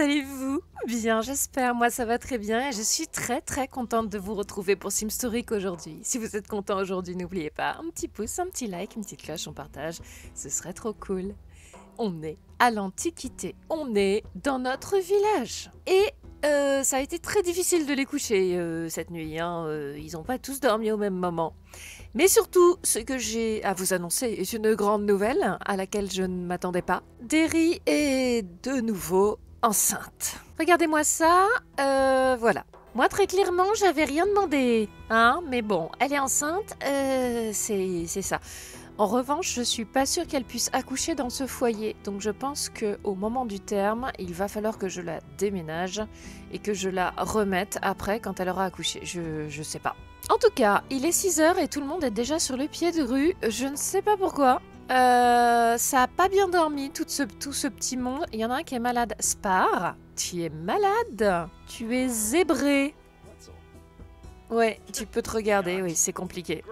allez-vous? Bien, j'espère. Moi, ça va très bien et je suis très très contente de vous retrouver pour Simstoric aujourd'hui. Si vous êtes content aujourd'hui, n'oubliez pas un petit pouce, un petit like, une petite cloche, on partage. Ce serait trop cool. On est à l'Antiquité. On est dans notre village. Et euh, ça a été très difficile de les coucher euh, cette nuit. Hein. Euh, ils n'ont pas tous dormi au même moment. Mais surtout, ce que j'ai à vous annoncer est une grande nouvelle à laquelle je ne m'attendais pas. Derry est de nouveau enceinte. Regardez-moi ça. voilà. Moi, très clairement, j'avais rien demandé. Hein Mais bon, elle est enceinte. c'est ça. En revanche, je suis pas sûre qu'elle puisse accoucher dans ce foyer, donc je pense que au moment du terme, il va falloir que je la déménage et que je la remette après quand elle aura accouché. Je, je sais pas. En tout cas, il est 6 heures et tout le monde est déjà sur le pied de rue. Je ne sais pas pourquoi. Euh, ça a pas bien dormi, tout ce, tout ce petit monde. Il y en a un qui est malade. Spar, tu es malade. Tu es zébré. Ouais, tu peux te regarder, oui, c'est compliqué.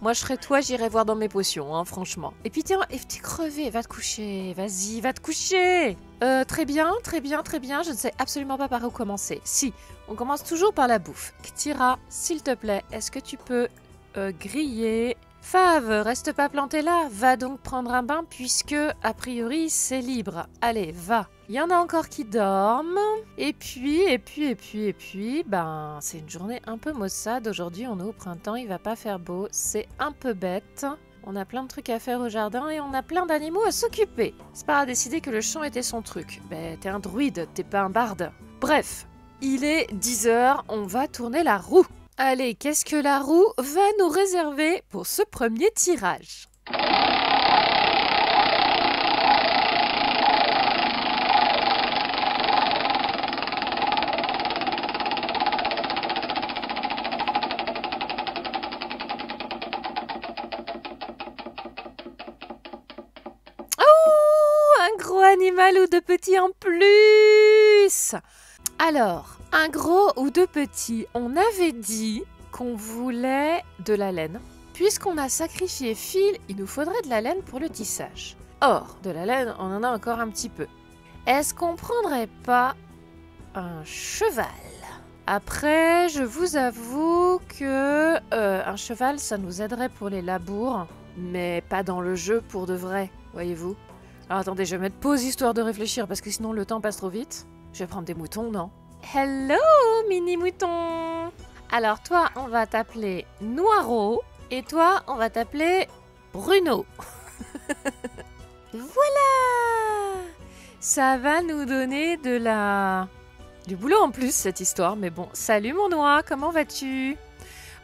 Moi, je serais toi, j'irais voir dans mes potions, hein, franchement. Et puis, tiens, t'es crevé, va te coucher, vas-y, va te coucher euh, Très bien, très bien, très bien, je ne sais absolument pas par où commencer. Si, on commence toujours par la bouffe. Ktira, s'il te plaît, est-ce que tu peux euh, griller Fave, reste pas planté là, va donc prendre un bain puisque, a priori, c'est libre. Allez, va. Il y en a encore qui dorment. Et puis, et puis, et puis, et puis, ben, c'est une journée un peu maussade. Aujourd'hui, on est au printemps, il va pas faire beau. C'est un peu bête. On a plein de trucs à faire au jardin et on a plein d'animaux à s'occuper. Spar a décidé que le chant était son truc. Ben, t'es un druide, t'es pas un barde. Bref, il est 10h, on va tourner la roue. Allez, qu'est-ce que la roue va nous réserver pour ce premier tirage? Oh! Un gros animal ou de petits en plus! Alors, un gros ou deux petits. On avait dit qu'on voulait de la laine. Puisqu'on a sacrifié fil, il nous faudrait de la laine pour le tissage. Or, de la laine, on en a encore un petit peu. Est-ce qu'on prendrait pas un cheval? Après, je vous avoue que euh, un cheval, ça nous aiderait pour les labours, mais pas dans le jeu pour de vrai, voyez-vous. Alors attendez, je vais mettre pause histoire de réfléchir parce que sinon le temps passe trop vite. Je vais prendre des moutons, non? Hello, mini mouton Alors toi, on va t'appeler Noiro et toi, on va t'appeler Bruno. voilà Ça va nous donner de la... du boulot en plus, cette histoire. Mais bon, salut mon noix, comment vas-tu?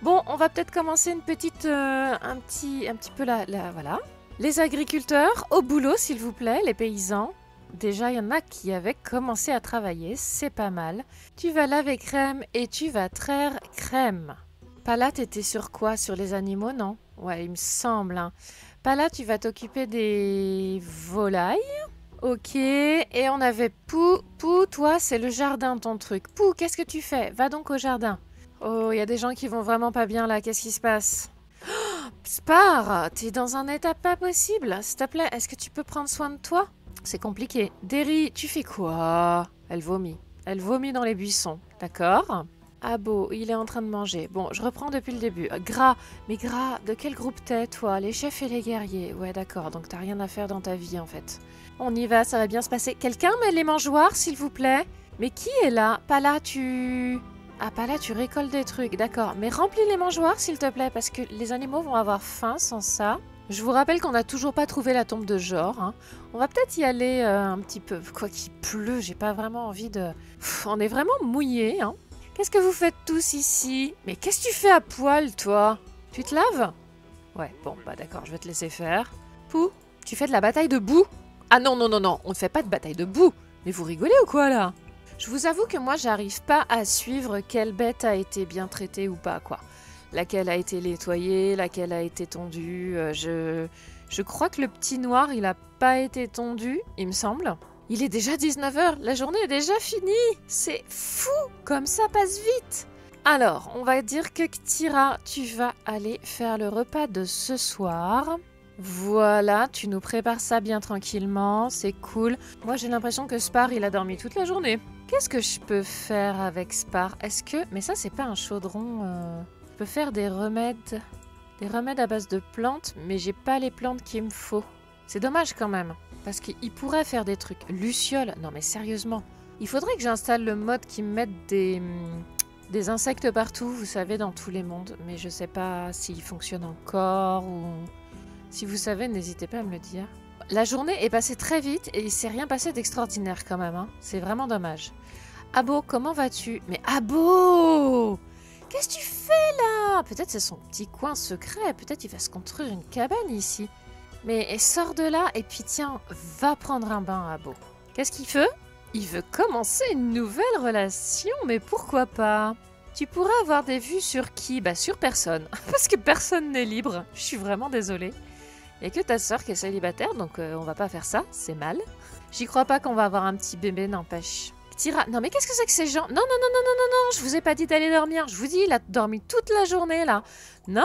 Bon, on va peut-être commencer une petite... Euh, un, petit, un petit peu là, là, voilà. Les agriculteurs, au boulot s'il vous plaît, les paysans. Déjà, il y en a qui avaient commencé à travailler, c'est pas mal. Tu vas laver crème et tu vas traire crème. Pala, t'étais sur quoi? Sur les animaux, non? Ouais, il me semble. Hein. Pala, tu vas t'occuper des volailles. Ok, et on avait Pou. Pou, toi, c'est le jardin, ton truc. Pou, qu'est-ce que tu fais? Va donc au jardin. Oh, il y a des gens qui vont vraiment pas bien là, qu'est-ce qui se passe? Oh, t'es dans un état pas possible. S'il te plaît, est-ce que tu peux prendre soin de toi? C'est compliqué. Derry, tu fais quoi? Elle vomit. Elle vomit dans les buissons. D'accord? Abo, il est en train de manger. Bon, je reprends depuis le début. Gras, mais Gras, de quel groupe t'es, toi? Les chefs et les guerriers. Ouais, d'accord, donc t'as rien à faire dans ta vie, en fait. On y va, ça va bien se passer. Quelqu'un met les mangeoires, s'il vous plaît? Mais qui est là? Pas là, tu... Ah, pas là, tu récoltes des trucs, d'accord. Mais remplis les mangeoires, s'il te plaît, parce que les animaux vont avoir faim sans ça. Je vous rappelle qu'on n'a toujours pas trouvé la tombe de genre. Hein. On va peut-être y aller euh, un petit peu. Quoi qu'il pleut, j'ai pas vraiment envie de... on est vraiment mouillé. Hein. Qu'est-ce que vous faites tous ici? Mais qu'est-ce que tu fais à poil, toi? Tu te laves? Ouais, bon, bah d'accord, je vais te laisser faire. Pou, tu fais de la bataille de boue? Ah non, non, non, non, on ne fait pas de bataille de boue. Mais vous rigolez ou quoi, là? Je vous avoue que moi, j'arrive pas à suivre quelle bête a été bien traitée ou pas, quoi laquelle a été nettoyée, laquelle a été tondue. Euh, je, je crois que le petit noir, il n'a pas été tondu, il me semble. Il est déjà 19h, la journée est déjà finie. C'est fou, comme ça passe vite. Alors, on va dire que Ktira, tu vas aller faire le repas de ce soir. Voilà, tu nous prépares ça bien tranquillement, c'est cool. Moi j'ai l'impression que Spar il a dormi toute la journée. Qu'est-ce que je peux faire avec Spar? Est-ce que... Mais ça c'est pas un chaudron. euh, peux faire des remèdes. Des remèdes à base de plantes, mais j'ai pas les plantes qu'il me faut. C'est dommage quand même. Parce qu'il pourrait faire des trucs. Luciole, non mais sérieusement. Il faudrait que j'installe le mode qui me mette des, hum, des insectes partout, vous savez, dans tous les mondes. Mais je sais pas s'il fonctionne encore ou... Si vous savez, n'hésitez pas à me le dire. La journée est passée très vite et il s'est rien passé d'extraordinaire quand même. hein. C'est vraiment dommage. Abo, comment vas-tu? Mais Abo Qu'est-ce que tu fais là? Peut-être c'est son petit coin secret. Peut-être il va se construire une cabane ici. Mais sors de là et puis tiens, va prendre un bain, Abo. Qu'est-ce qu'il veut? Il veut commencer une nouvelle relation, mais pourquoi pas? Tu pourrais avoir des vues sur qui? Bah sur personne. Parce que personne n'est libre. Je suis vraiment désolée. A que ta sœur qui est célibataire, donc euh, on va pas faire ça, c'est mal. J'y crois pas qu'on va avoir un petit bébé, n'empêche. Non mais qu'est-ce que c'est que ces gens? Non, non, non, non, non, non, non, je vous ai pas dit d'aller dormir. Je vous dis, il a dormi toute la journée là. Non,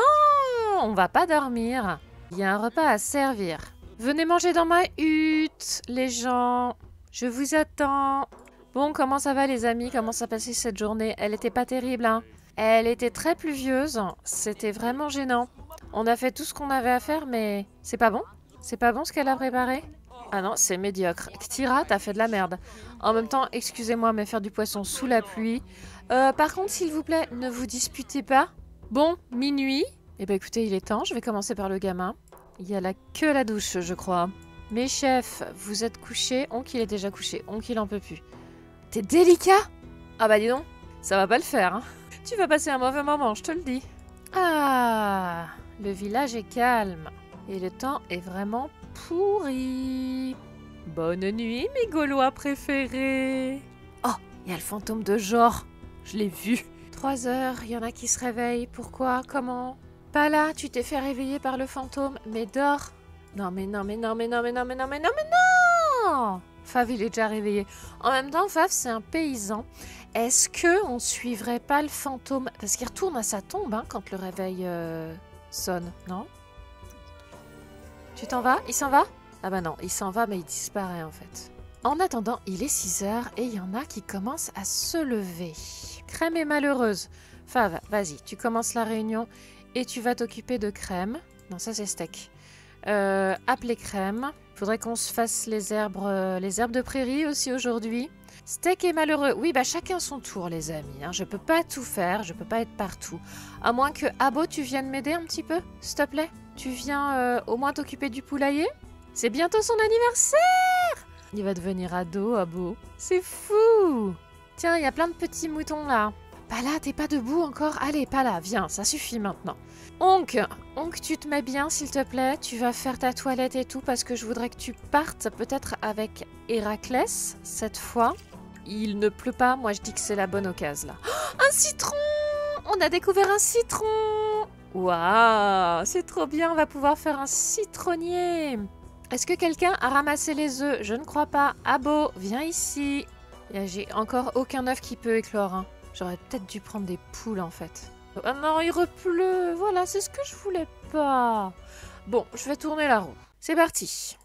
on va pas dormir. Il y a un repas à servir. Venez manger dans ma hutte, les gens. Je vous attends. Bon, comment ça va les amis? Comment ça passé cette journée? Elle était pas terrible, hein Elle était très pluvieuse. C'était vraiment gênant. On a fait tout ce qu'on avait à faire, mais c'est pas bon C'est pas bon ce qu'elle a préparé? Ah non, c'est médiocre. Ktira, t'as fait de la merde. En même temps, excusez-moi, mais faire du poisson sous la pluie. Euh, par contre, s'il vous plaît, ne vous disputez pas. Bon, minuit. Eh ben écoutez, il est temps, je vais commencer par le gamin. Il y a là que la douche, je crois. Mes chefs, vous êtes couchés. Oncle, il est déjà couché. Oncle, il en peut plus. T'es délicat? Ah bah dis donc, ça va pas le faire. hein. Tu vas passer un mauvais moment, je te le dis. Ah, le village est calme. Et le temps est vraiment pourri. Bonne nuit, mes Gaulois préférés. Oh, il y a le fantôme de Jor. Je l'ai vu. Trois heures, il y en a qui se réveillent. Pourquoi? Comment? Pas là, tu t'es fait réveiller par le fantôme, mais dors. Non, mais non, mais non, mais non, mais non, mais non, mais non, mais non Fav, il est déjà réveillé. En même temps, Fav, c'est un paysan. Est-ce que on suivrait pas le fantôme? Parce qu'il retourne à sa tombe hein, quand le réveil euh, sonne, non? Tu t'en vas? Il s'en va? Ah bah non, il s'en va, mais il disparaît en fait. En attendant, il est 6 heures et il y en a qui commencent à se lever. Crème est malheureuse. Fav, vas-y, tu commences la réunion et tu vas t'occuper de crème. Non, ça c'est steak. Euh, appeler crème. Faudrait qu'on se fasse les herbes, euh, les herbes de prairie aussi aujourd'hui. Steak est malheureux. Oui, bah chacun son tour, les amis. Hein. Je peux pas tout faire, je peux pas être partout. À moins que Abo, tu viennes m'aider un petit peu, s'il te plaît? Tu viens euh, au moins t'occuper du poulailler? C'est bientôt son anniversaire Il va devenir ado, Abo. C'est fou Tiens, il y a plein de petits moutons là. Pas là, t'es pas debout encore? Allez, pas là, viens, ça suffit maintenant. Onk, Onk, tu te mets bien s'il te plaît. Tu vas faire ta toilette et tout parce que je voudrais que tu partes peut-être avec Héraclès cette fois. Il ne pleut pas, moi je dis que c'est la bonne occasion là. Oh, un citron On a découvert un citron Waouh C'est trop bien, on va pouvoir faire un citronnier Est-ce que quelqu'un a ramassé les œufs? Je ne crois pas. Abo, viens ici. Et J'ai encore aucun œuf qui peut éclore. hein. J'aurais peut-être dû prendre des poules en fait. Ah non, il repleut. Voilà, c'est ce que je voulais pas. Bon, je vais tourner la roue. C'est parti.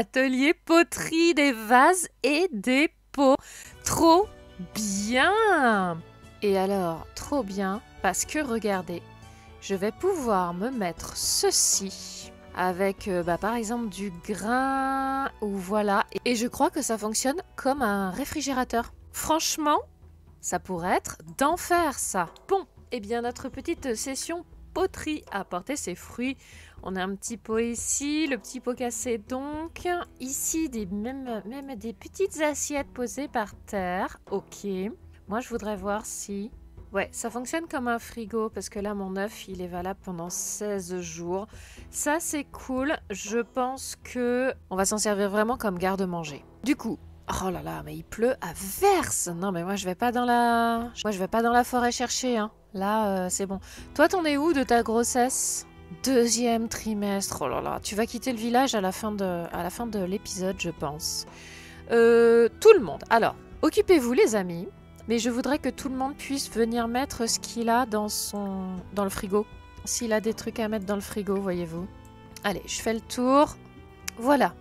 Atelier poterie, des vases et des pots. Trop bien Et alors, trop bien, parce que regardez, je vais pouvoir me mettre ceci avec, euh, bah, par exemple, du grain ou voilà. Et je crois que ça fonctionne comme un réfrigérateur. Franchement, ça pourrait être d'enfer, ça. Bon, eh bien, notre petite session poterie a porté ses fruits. On a un petit pot ici, le petit pot cassé donc. Ici, des, même, même des petites assiettes posées par terre. Ok. Moi, je voudrais voir si... Ouais, ça fonctionne comme un frigo parce que là, mon œuf, il est valable pendant 16 jours. Ça, c'est cool. Je pense que on va s'en servir vraiment comme garde-manger. Du coup, Oh là là, mais il pleut à verse. Non, mais moi je vais pas dans la, moi je vais pas dans la forêt chercher. Hein. Là, euh, c'est bon. Toi, t'en es où de ta grossesse? Deuxième trimestre. Oh là là, tu vas quitter le village à la fin de, à la fin de l'épisode, je pense. Euh, tout le monde. Alors, occupez-vous les amis, mais je voudrais que tout le monde puisse venir mettre ce qu'il a dans son, dans le frigo. S'il a des trucs à mettre dans le frigo, voyez-vous. Allez, je fais le tour. Voilà.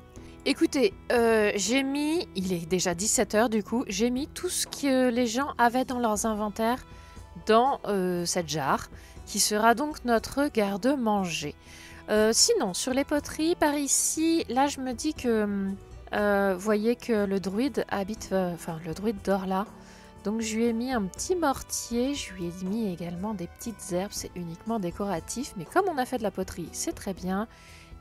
Écoutez, euh, j'ai mis, il est déjà 17h du coup, j'ai mis tout ce que les gens avaient dans leurs inventaires dans euh, cette jarre, qui sera donc notre garde-manger. Euh, sinon, sur les poteries, par ici, là je me dis que, vous voyez que le druide habite, enfin le druide dort là, donc je lui ai mis un petit mortier, je lui ai mis également des petites herbes, c'est uniquement décoratif, mais comme on a fait de la poterie, c'est très bien.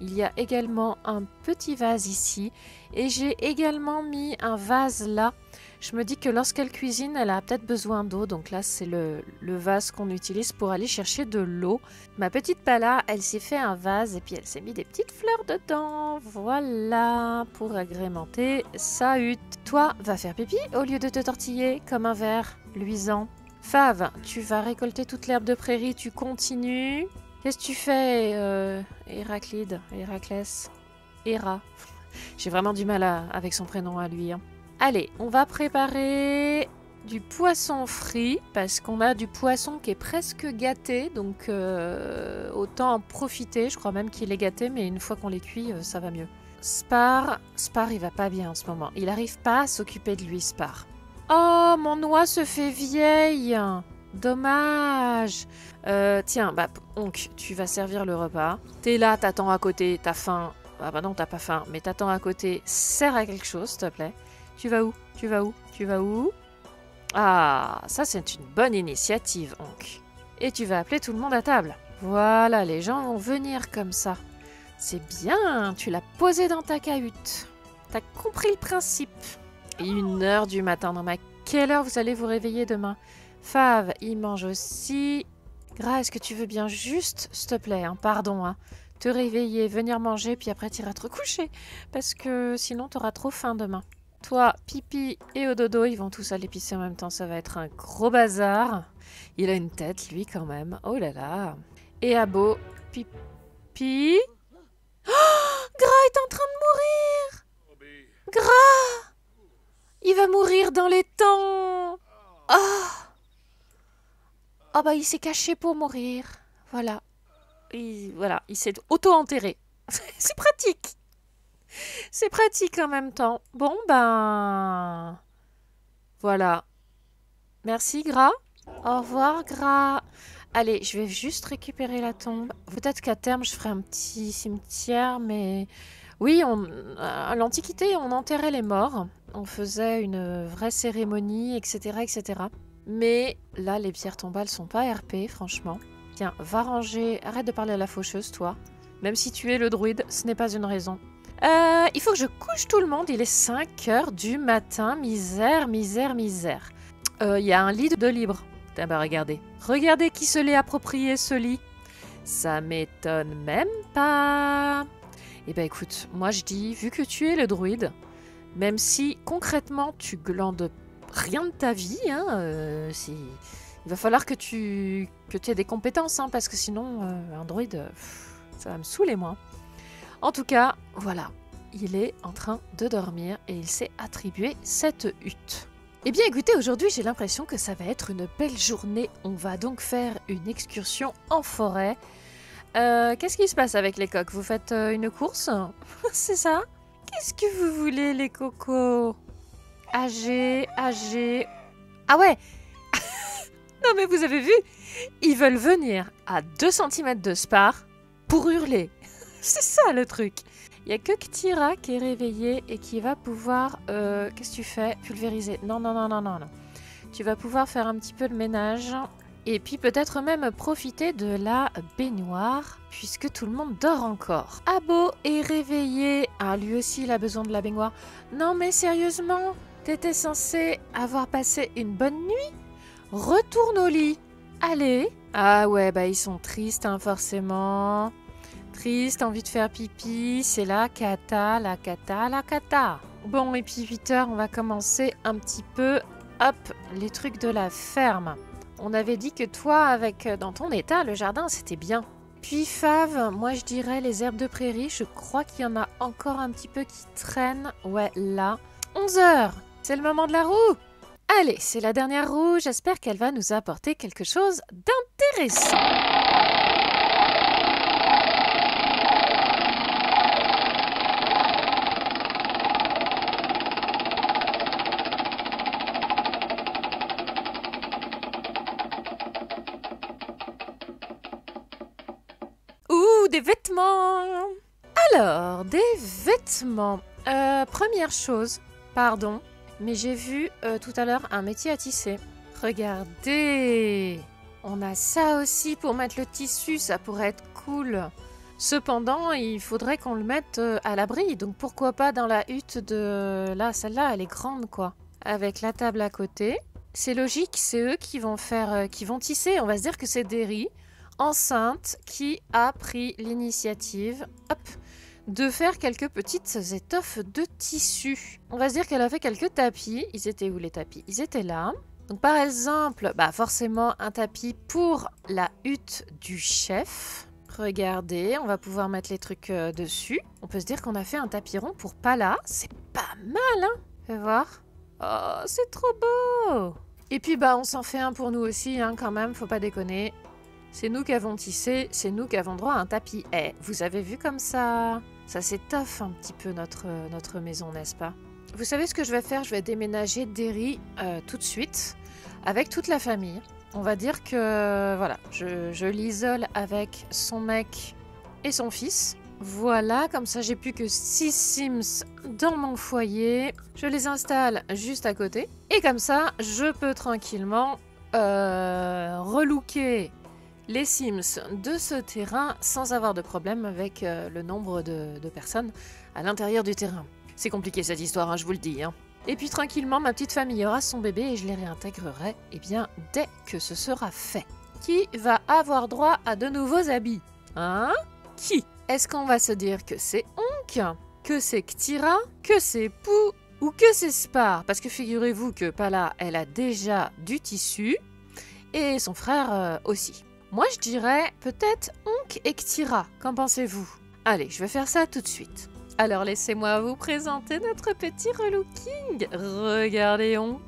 Il y a également un petit vase ici. Et j'ai également mis un vase là. Je me dis que lorsqu'elle cuisine, elle a peut-être besoin d'eau. Donc là, c'est le, vase qu'on utilise pour aller chercher de l'eau. Ma petite pala, elle s'est fait un vase et puis elle s'est mis des petites fleurs dedans. Voilà, pour agrémenter sa hutte. Toi, va faire pipi au lieu de te tortiller comme un verre luisant. Fave, tu vas récolter toute l'herbe de prairie, tu continues. Qu'est-ce que tu fais, euh, Héraclide Héraclès Héra? J'ai vraiment du mal avec son prénom à lui. Hein. Allez, on va préparer du poisson frit parce qu'on a du poisson qui est presque gâté, donc euh, autant en profiter. Je crois même qu'il est gâté, mais une fois qu'on les cuit, euh, ça va mieux. Spar, Spar, il va pas bien en ce moment. Il arrive pas à s'occuper de lui, Spar. Oh, mon noix se fait vieille Dommage euh, Tiens, bah, donc, tu vas servir le repas. T'es là, t'attends à côté, t'as faim. Ah bah non, t'as pas faim, mais t'attends à côté. Sers à quelque chose, s'il te plaît. Tu vas où? Tu vas où? Tu vas où? Ah, ça c'est une bonne initiative, Onk. Et tu vas appeler tout le monde à table. Voilà, les gens vont venir comme ça. C'est bien, tu l'as posé dans ta cahute. T'as compris le principe. Une heure du matin, dans ma quelle heure vous allez vous réveiller demain? Fave, il mange aussi. Gras, est-ce que tu veux bien juste, s'il te plaît, hein, pardon, hein, te réveiller, venir manger, puis après t'iras te recoucher, parce que sinon t'auras trop faim demain. Toi, Pipi et Ododo, ils vont tous aller pisser en même temps, ça va être un gros bazar. Il a une tête, lui, quand même. Oh là là. Et Abo, Pipi... Oh Gras est en train de mourir Gras Il va mourir dans les temps Oh ah bah il s'est caché pour mourir. Voilà. Et voilà, il s'est auto-enterré. C'est pratique. C'est pratique en même temps. Bon ben voilà. Merci Gras. Au revoir Gras. Allez, je vais juste récupérer la tombe. Peut-être qu'à terme je ferai un petit cimetière, mais oui, on... à l'Antiquité on enterrait les morts. On faisait une vraie cérémonie, etc., etc. Mais là, les pierres tombales sont pas RP, franchement. Tiens, va ranger. Arrête de parler à la faucheuse, toi. Même si tu es le druide, ce n'est pas une raison. Euh, il faut que je couche tout le monde. Il est 5 heures du matin. Misère, misère, misère. Euh, il y a un lit de libre. Ah bah regardez. Regardez qui se l'est approprié, ce lit. Ça m'étonne même pas. Eh ben écoute, moi je dis, vu que tu es le druide, même si concrètement tu glandes rien de ta vie. Hein, euh, il va falloir que tu, aies des compétences, hein, parce que sinon, euh, Android, euh, ça va me saouler, moi. En tout cas, voilà, il est en train de dormir et il s'est attribué cette hutte. Eh bien écoutez, aujourd'hui j'ai l'impression que ça va être une belle journée. On va donc faire une excursion en forêt. Qu'est-ce qui se passe avec les coques Vous faites une course? C'est ça? Qu'est-ce que vous voulez les cocos? AG, AG. Ah ouais Non mais vous avez vu Ils veulent venir à 2 cm de spar pour hurler. C'est ça le truc. Il y a que Ktira qui est réveillé et qui va pouvoir... Euh, Qu'est-ce que tu fais? Pulvériser. Non, non, non, non, non, non. Tu vas pouvoir faire un petit peu de ménage. Et puis peut-être même profiter de la baignoire, puisque tout le monde dort encore. Abo est réveillé. Ah, lui aussi, il a besoin de la baignoire. Non, mais sérieusement T'étais censé avoir passé une bonne nuit? Retourne au lit. Allez. Ah ouais, bah ils sont tristes, hein, forcément. triste, envie de faire pipi, c'est la cata, la cata, la cata. Bon, et puis 8 heures, on va commencer un petit peu, hop, les trucs de la ferme. On avait dit que toi, avec euh, dans ton état, le jardin, c'était bien. Puis fave, moi je dirais les herbes de prairie, je crois qu'il y en a encore un petit peu qui traînent. Ouais, là. 11 heures, c'est le moment de la roue. Allez, c'est la dernière roue, j'espère qu'elle va nous apporter quelque chose d'intéressant. Ouh, des vêtements Alors, des vêtements. Euh, première chose, pardon, mais j'ai vu euh, tout à l'heure un métier à tisser. Regardez On a ça aussi pour mettre le tissu, ça pourrait être cool. Cependant, il faudrait qu'on le mette euh, à l'abri, donc pourquoi pas dans la hutte de... Là, celle-là, elle est grande, quoi. Avec la table à côté. C'est logique, c'est eux qui vont faire... euh, qui vont tisser. On va se dire que c'est Derry, enceinte, qui a pris l'initiative... Hop de faire quelques petites étoffes de tissu. On va se dire qu'elle a fait quelques tapis. Ils étaient où les tapis? Ils étaient là. Donc par exemple, bah forcément un tapis pour la hutte du chef. Regardez, on va pouvoir mettre les trucs euh, dessus. On peut se dire qu'on a fait un tapis rond pour Pala. C'est pas mal, hein Fais voir. Oh, c'est trop beau Et puis bah on s'en fait un pour nous aussi, hein, quand même, faut pas déconner. C'est nous qui avons tissé, c'est nous qui avons droit à un tapis. Eh, vous avez vu comme ça? Ça s'étoffe un petit peu notre, notre maison, n'est-ce pas? Vous savez ce que je vais faire? Je vais déménager Derry euh, tout de suite, avec toute la famille. On va dire que, voilà, je, je l'isole avec son mec et son fils. Voilà, comme ça j'ai plus que 6 Sims dans mon foyer. Je les installe juste à côté. Et comme ça, je peux tranquillement euh, relooker les Sims de ce terrain sans avoir de problème avec euh, le nombre de, personnes à l'intérieur du terrain. C'est compliqué cette histoire, hein, je vous le dis. hein. Et puis tranquillement, ma petite famille aura son bébé et je les réintégrerai eh bien, dès que ce sera fait. Qui va avoir droit à de nouveaux habits Hein? Qui? Est-ce qu'on va se dire que c'est Onk Que c'est Ktira Que c'est Pou Ou que c'est Spar? Parce que figurez-vous que Pala, elle a déjà du tissu et son frère euh, aussi. Moi, je dirais peut-être Onk et. Qu'en pensez-vous? Allez, je vais faire ça tout de suite. Alors, laissez-moi vous présenter notre petit relooking. Regardez Onk.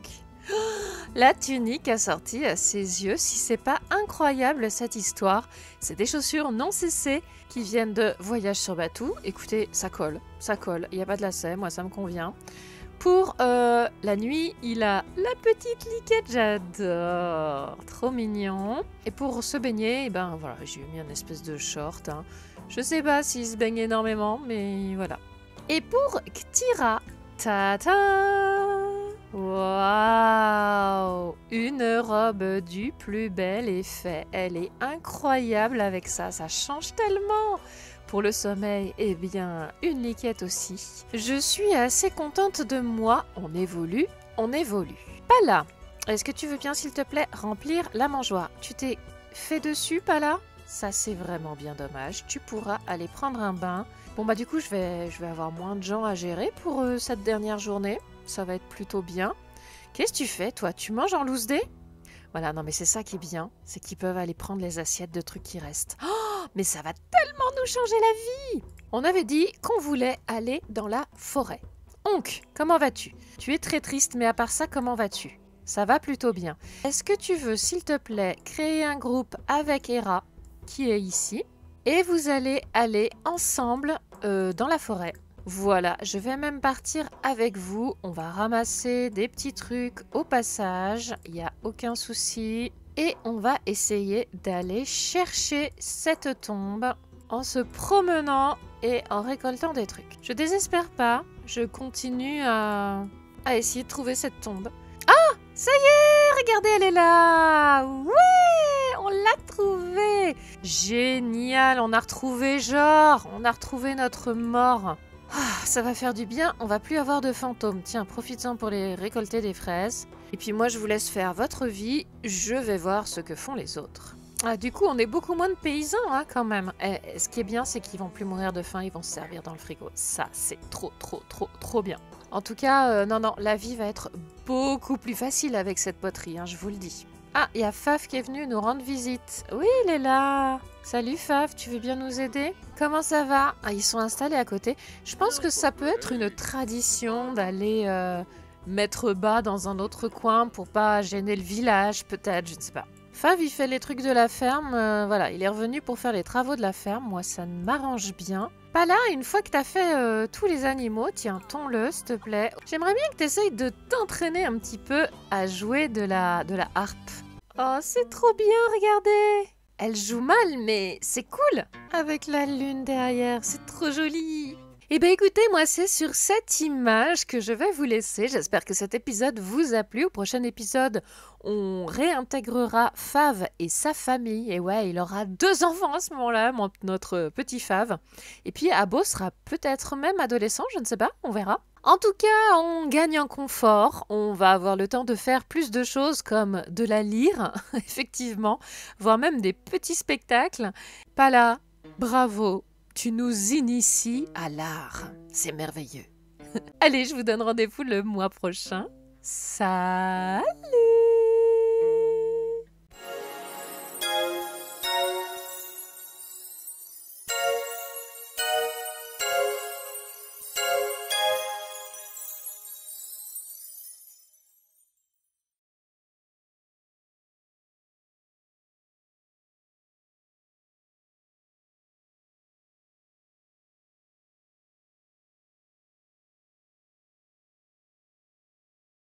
La tunique assortie à ses yeux, si c'est pas incroyable cette histoire, c'est des chaussures non cessées qui viennent de Voyage sur Batou. Écoutez, ça colle, ça colle, il n'y a pas de lacet, moi ça me convient. Pour euh, la nuit, il a la petite liquette, j'adore, trop mignon. Et pour se baigner, eh ben voilà, j'ai mis un espèce de short. hein. Je sais pas s'il se baigne énormément, mais voilà. Et pour Ktira, ta-ta Waouh Une robe du plus bel effet. Elle est incroyable avec ça, ça change tellement pour le sommeil, eh bien, une liquette aussi. Je suis assez contente de moi. On évolue, on évolue. Pas là. Est-ce que tu veux bien, s'il te plaît, remplir la mangeoire? Tu t'es fait dessus, pas là Ça, c'est vraiment bien dommage. Tu pourras aller prendre un bain. Bon, bah, du coup, je vais, je vais avoir moins de gens à gérer pour euh, cette dernière journée. Ça va être plutôt bien. Qu'est-ce que tu fais, toi? Tu manges en loose day? Voilà, non, mais c'est ça qui est bien. C'est qu'ils peuvent aller prendre les assiettes de trucs qui restent. Oh, mais ça va tellement nous changer la vie On avait dit qu'on voulait aller dans la forêt. Onk, comment vas-tu? Tu es très triste, mais à part ça, comment vas-tu? Ça va plutôt bien. Est-ce que tu veux, s'il te plaît, créer un groupe avec Hera, qui est ici, et vous allez aller ensemble euh, dans la forêt? Voilà, je vais même partir avec vous. On va ramasser des petits trucs au passage. Il n'y a aucun souci. Et on va essayer d'aller chercher cette tombe en se promenant et en récoltant des trucs. Je désespère pas. Je continue à, à essayer de trouver cette tombe. Ah Ça y est Regardez, elle est là Ouais On l'a trouvée Génial On a retrouvé genre On a retrouvé notre mort ah, ça va faire du bien, on va plus avoir de fantômes. Tiens, profites-en pour les récolter des fraises. Et puis moi, je vous laisse faire votre vie, je vais voir ce que font les autres. Ah, du coup, on est beaucoup moins de paysans hein, quand même. Et, ce qui est bien, c'est qu'ils vont plus mourir de faim, ils vont se servir dans le frigo. Ça, c'est trop, trop, trop, trop bien. En tout cas, euh, non, non, la vie va être beaucoup plus facile avec cette poterie, hein, je vous le dis. Ah, il y a Faf qui est venu nous rendre visite. Oui, il est là. Salut Faf, tu veux bien nous aider? Comment ça va? Ah, ils sont installés à côté. Je pense que ça peut être une tradition d'aller euh, mettre bas dans un autre coin pour pas gêner le village, peut-être, je ne sais pas. Fav, il fait les trucs de la ferme. euh, voilà, il est revenu pour faire les travaux de la ferme. Moi, ça m'arrange bien. Pas là, une fois que t'as fait euh, tous les animaux, tiens, ton-le, s'il te plaît. J'aimerais bien que t'essayes de t'entraîner un petit peu à jouer de la, de la harpe. Oh, c'est trop bien, regardez Elle joue mal, mais c'est cool Avec la lune derrière, c'est trop joli eh bien écoutez, moi c'est sur cette image que je vais vous laisser. J'espère que cet épisode vous a plu. Au prochain épisode, on réintégrera Fav et sa famille. Et ouais, il aura deux enfants à ce moment-là, notre petit Fav. Et puis Abo sera peut-être même adolescent, je ne sais pas, on verra. En tout cas, on gagne en confort, on va avoir le temps de faire plus de choses comme de la lire, effectivement, voire même des petits spectacles. Pas là, bravo, tu nous inities à l'art. C'est merveilleux. Allez, je vous donne rendez-vous le mois prochain. Salut